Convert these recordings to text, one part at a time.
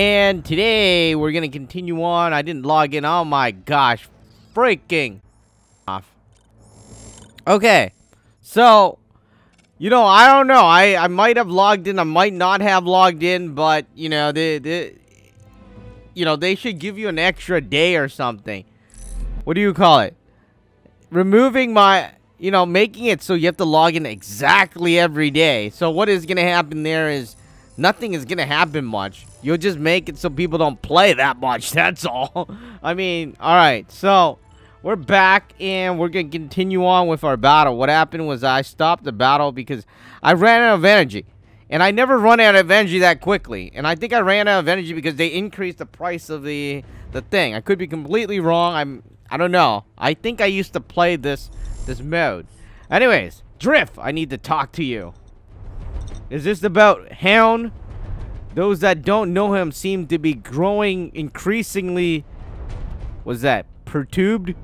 And today we're gonna continue on. I didn't log in. Oh my gosh, freaking off. Okay, so you know I don't know. I I might have logged in. I might not have logged in, but you know the the you know they should give you an extra day or something. What do you call it? Removing my you know making it so you have to log in exactly every day. So what is gonna happen there is nothing is gonna happen much. You'll just make it so people don't play that much. That's all. I mean, all right. So we're back and we're gonna continue on with our battle. What happened was I stopped the battle because I ran out of energy. And I never run out of energy that quickly. And I think I ran out of energy because they increased the price of the the thing. I could be completely wrong. I'm I don't know. I think I used to play this this mode. Anyways, Drift, I need to talk to you. Is this about Hound? Those that don't know him seem to be growing increasingly was that perturbed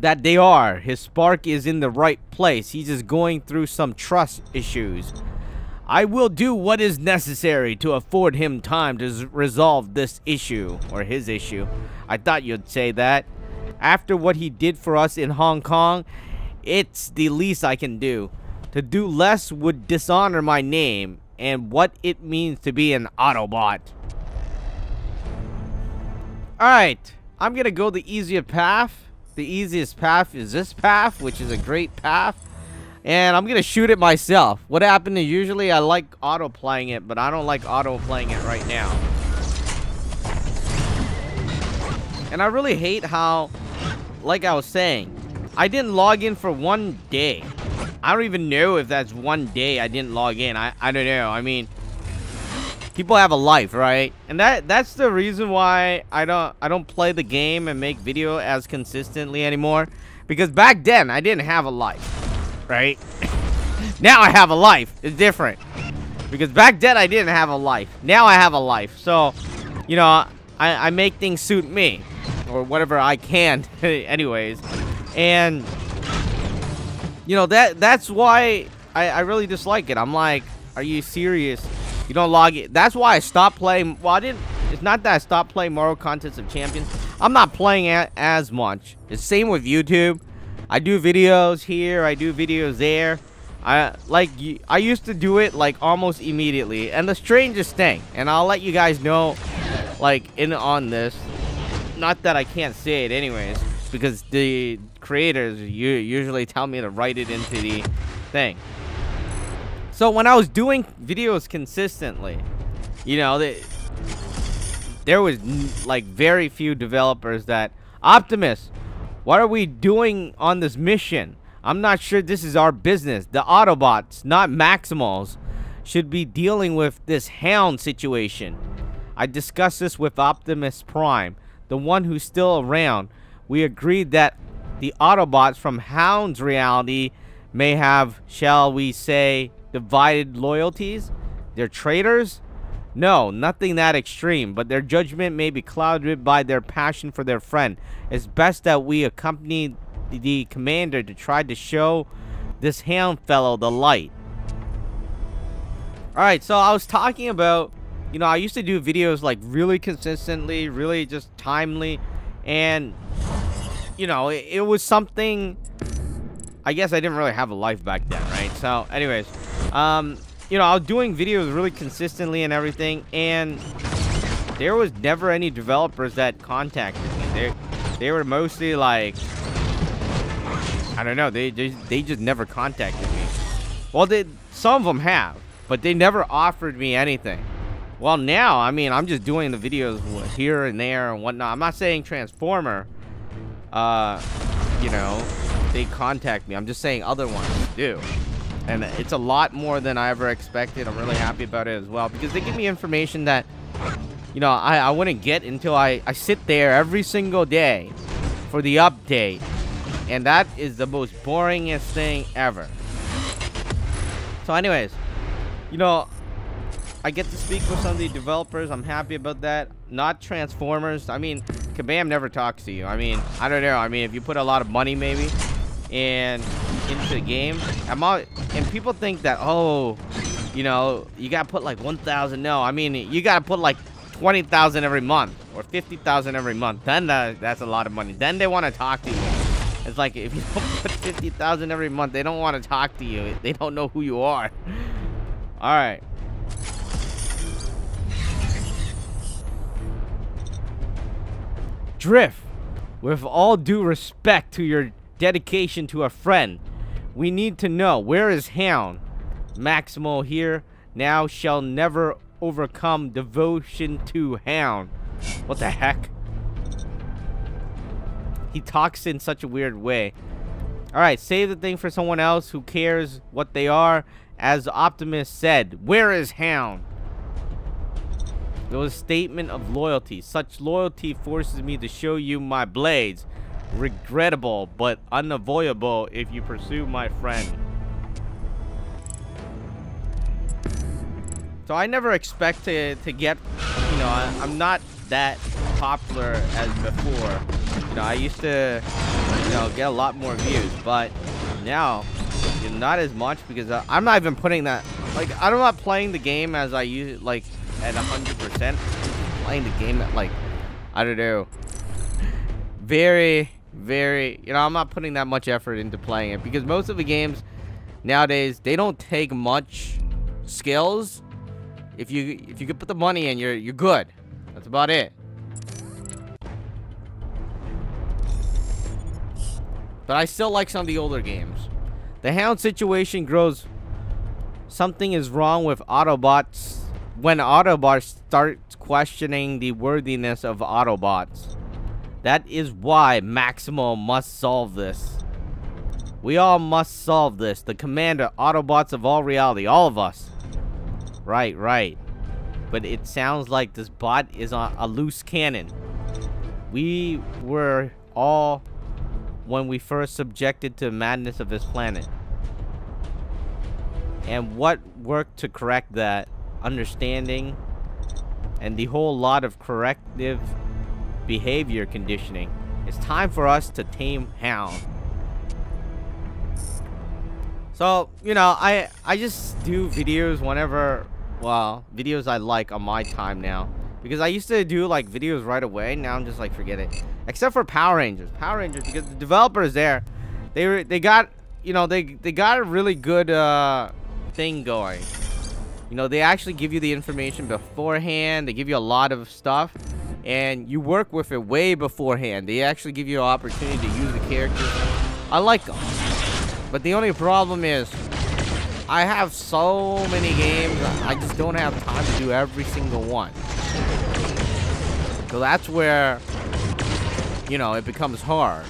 that they are. His spark is in the right place. He's just going through some trust issues. I will do what is necessary to afford him time to resolve this issue, or his issue. I thought you'd say that. After what he did for us in Hong Kong, it's the least I can do. To do less would dishonor my name and what it means to be an Autobot. Alright, I'm gonna go the easier path. The easiest path is this path, which is a great path. And I'm gonna shoot it myself. What happened is usually I like auto playing it, but I don't like auto playing it right now. And I really hate how, like I was saying, I didn't log in for one day. I don't even know if that's one day I didn't log in. I, I don't know. I mean, people have a life, right? And that that's the reason why I don't I don't play the game and make video as consistently anymore. Because back then I didn't have a life, right? now I have a life. It's different. Because back then I didn't have a life. Now I have a life. So, you know, I, I make things suit me. Or whatever I can anyways. And you know, that that's why I, I really dislike it. I'm like, are you serious? You don't log it. That's why I stopped playing. Well, I didn't. It's not that I stopped playing Marvel Contest of Champions. I'm not playing it as much. It's same with YouTube. I do videos here. I do videos there. I like I used to do it like almost immediately. And the strangest thing, and I'll let you guys know, like in on this. Not that I can't say it, anyways because the creators you usually tell me to write it into the thing. So when I was doing videos consistently, you know, there was like very few developers that Optimus, what are we doing on this mission? I'm not sure this is our business. The Autobots, not Maximals, should be dealing with this Hound situation. I discussed this with Optimus Prime, the one who's still around we agreed that the Autobots from Hound's reality may have, shall we say, divided loyalties? They're traitors? No, nothing that extreme, but their judgment may be clouded by their passion for their friend. It's best that we accompany the commander to try to show this Hound fellow the light. Alright, so I was talking about, you know, I used to do videos like really consistently, really just timely, and you know, it, it, was something. I guess I didn't really have a life back then, right? So, anyways, um, you know, I was doing videos really consistently and everything, and there was never any developers that contacted me. They, they were mostly like, I don't know, they just, they just never contacted me. Well, they, some of them have, but they never offered me anything. Well, now, I mean, I'm just doing the videos here and there and whatnot. I'm not saying Transformer, uh, you know, they contact me. I'm just saying other ones do. And it's a lot more than I ever expected. I'm really happy about it as well because they give me information that, you know, I, I wouldn't get until I, I sit there every single day for the update. And that is the most boringest thing ever. So anyways, you know, I get to speak with some of the developers. I'm happy about that. Not Transformers. I mean, Kabam never talks to you. I mean, I don't know. I mean, if you put a lot of money maybe and into the game, I'm all, and people think that, oh, you know, you gotta put like 1,000. No, I mean, you gotta put like 20,000 every month or 50,000 every month. Then that, that's a lot of money. Then they want to talk to you. It's like if you don't put 50,000 every month, they don't want to talk to you. They don't know who you are. All right. Drift, with all due respect to your dedication to a friend, we need to know where is Hound? Maximo here now shall never overcome devotion to Hound. What the heck? He talks in such a weird way. Alright, save the thing for someone else who cares what they are. As Optimus said, where is Hound? It was a statement of loyalty. Such loyalty forces me to show you my blades. Regrettable, but unavoidable if you pursue my friend. So I never expect to, to get, you know, I, I'm not that popular as before. You know, I used to, you know, get a lot more views, but now, you know, not as much because I, I'm not even putting that, like, I'm not playing the game as I use, like, at 100%. Playing the game at, like, I don't know, very, very, you know, I'm not putting that much effort into playing it because most of the games nowadays, they don't take much skills if you if you could put the money in, you're you're good. That's about it. But I still like some of the older games. The Hound situation grows. Something is wrong with Autobots when Autobots start questioning the worthiness of Autobots. That is why Maximo must solve this. We all must solve this. The commander, Autobots of all reality, all of us. Right, right. But it sounds like this bot is on a loose cannon. We were all when we first subjected to madness of this planet. And what worked to correct that understanding and the whole lot of corrective behavior conditioning. It's time for us to tame Hound. So, you know, I I just do videos whenever well, videos I like on my time now. Because I used to do like videos right away. Now I'm just like, forget it. Except for Power Rangers. Power Rangers, because the developers there, they they got, you know, they, they got a really good uh, thing going. You know, they actually give you the information beforehand. They give you a lot of stuff. And you work with it way beforehand. They actually give you an opportunity to use the character. I like them. But the only problem is, I have so many games, I just don't have time to do every single one. So that's where, you know, it becomes hard.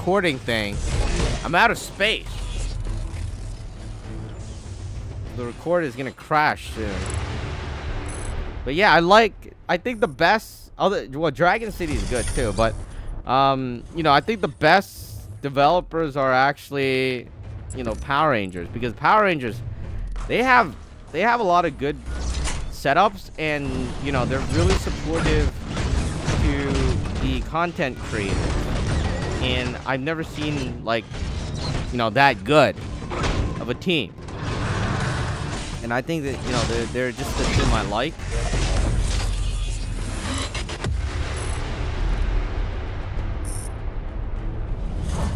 Recording thing, I'm out of space the record is gonna crash soon. But yeah, I like. I think the best other well, Dragon City is good too, but um, you know, I think the best developers are actually, you know, Power Rangers because Power Rangers, they have they have a lot of good setups and you know they're really supportive to the content creators and I've never seen like you know that good of a team and I think that, you know, they're, they're just the team I like.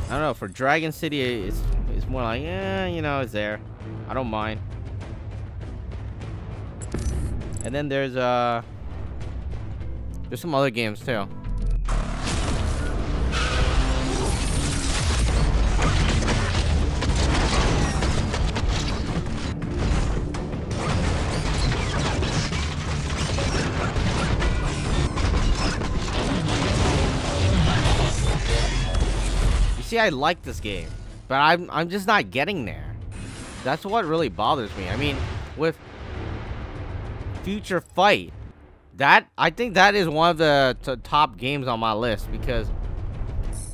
I don't know, for Dragon City, it's, it's more like, yeah, you know, it's there. I don't mind. And then there's, uh, there's some other games too. I like this game, but I'm I'm just not getting there. That's what really bothers me. I mean, with Future Fight, that I think that is one of the top games on my list because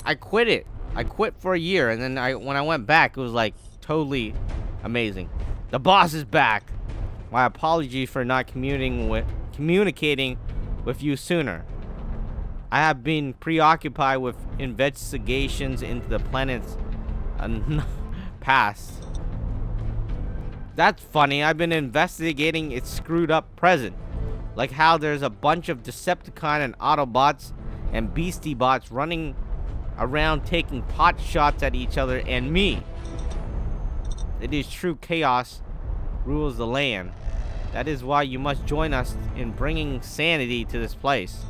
I quit it. I quit for a year, and then I when I went back, it was like totally amazing. The boss is back. My apology for not communicating with communicating with you sooner. I have been preoccupied with investigations into the planet's uh, past. That's funny. I've been investigating its screwed up present. Like how there's a bunch of Decepticon and Autobots and Beastie Bots running around taking pot shots at each other and me. It is true chaos rules the land. That is why you must join us in bringing sanity to this place.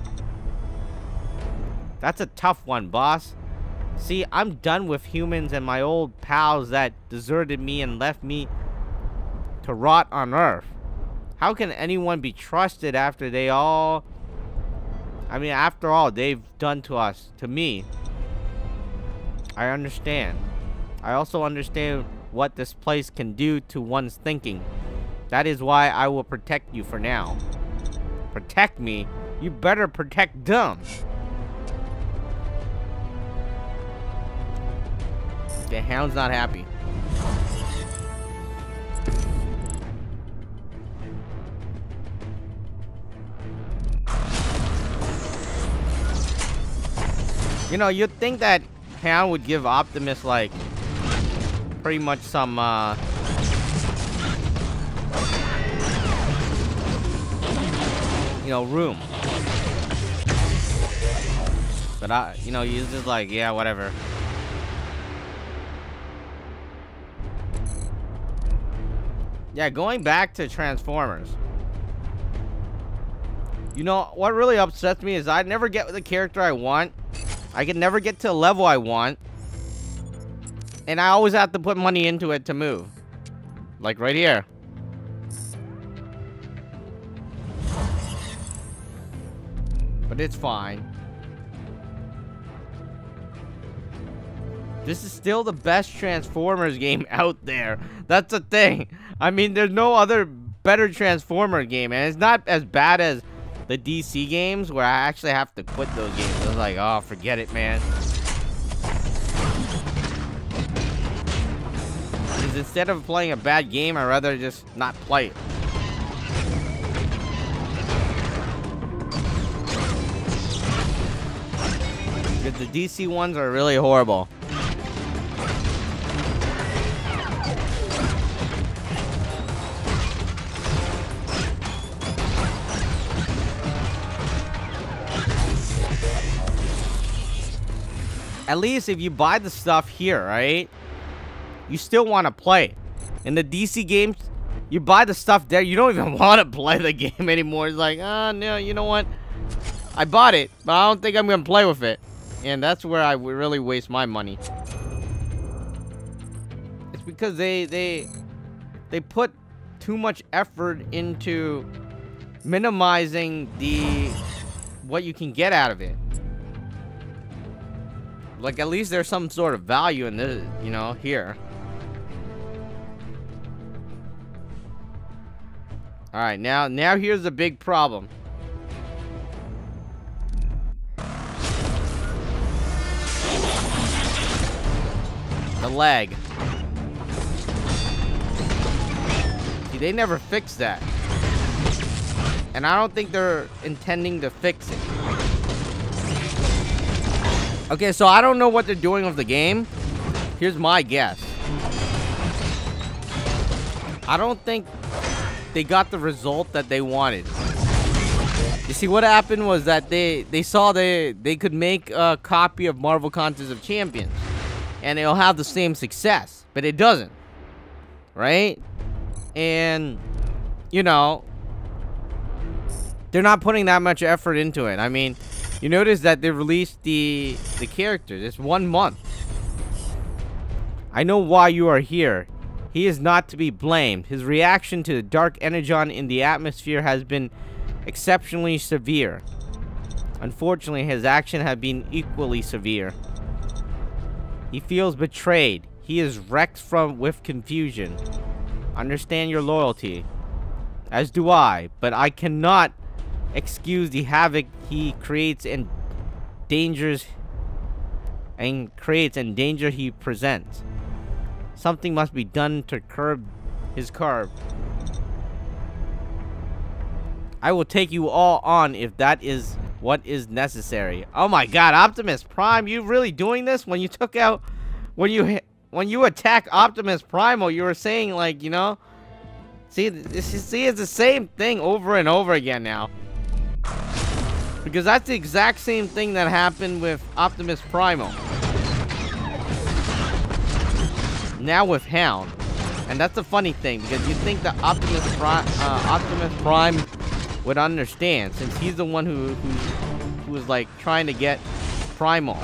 That's a tough one, boss. See, I'm done with humans and my old pals that deserted me and left me to rot on Earth. How can anyone be trusted after they all... I mean, after all they've done to us, to me. I understand. I also understand what this place can do to one's thinking. That is why I will protect you for now. Protect me? You better protect them. The hound's not happy. You know, you'd think that Hound would give Optimus, like, pretty much some, uh... You know, room. But I, you know, he's just like, yeah, whatever. Yeah, going back to Transformers. You know, what really upsets me is I never get the character I want I can never get to a level I want. And I always have to put money into it to move. Like right here. But it's fine. This is still the best Transformers game out there. That's the thing. I mean, there's no other better Transformer game. And it's not as bad as the DC games where I actually have to quit those games. I was like, oh, forget it, man. Because instead of playing a bad game, I'd rather just not play it. Because the DC ones are really horrible. At least if you buy the stuff here, right? You still want to play. In the DC games, you buy the stuff there, you don't even want to play the game anymore. It's like, oh, no, you know what? I bought it, but I don't think I'm going to play with it. And that's where I really waste my money. It's because they, they, they put too much effort into minimizing the, what you can get out of it. Like, at least there's some sort of value in this, you know, here. Alright, now, now here's the big problem. The leg. See, they never fixed that. And I don't think they're intending to fix it. Okay, so I don't know what they're doing with the game. Here's my guess. I don't think they got the result that they wanted. You see, what happened was that they they saw they they could make a copy of Marvel Contest of Champions, and it'll have the same success, but it doesn't, right? And you know, they're not putting that much effort into it. I mean, you notice that they released the the character It's one month. I know why you are here. He is not to be blamed. His reaction to the dark energon in the atmosphere has been exceptionally severe. Unfortunately, his action have been equally severe. He feels betrayed. He is wrecked from with confusion. Understand your loyalty. As do I, but I cannot excuse the havoc he creates and dangers and creates and danger he presents. Something must be done to curb his curb. I will take you all on if that is what is necessary. Oh my god, Optimus Prime, you really doing this? When you took out... When you when you attack Optimus Primal, oh, you were saying, like, you know... See, this, see, it's the same thing over and over again now. Because that's the exact same thing that happened with Optimus Primal. Now with Hound. And that's the funny thing, because you think that Optimus Prime, uh, Optimus Prime would understand, since he's the one who, who, who was, like, trying to get Primal.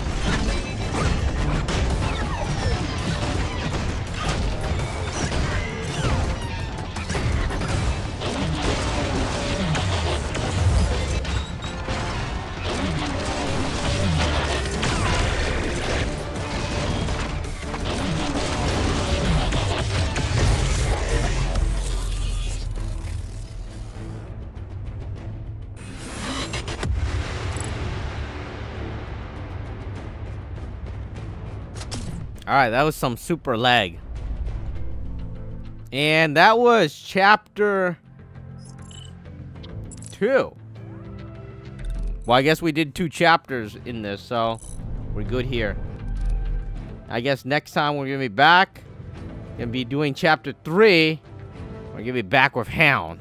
Alright, that was some super lag. And that was chapter 2. Well, I guess we did two chapters in this, so we're good here. I guess next time we're going to be back. Going to be doing chapter 3. We're going to be back with Hound.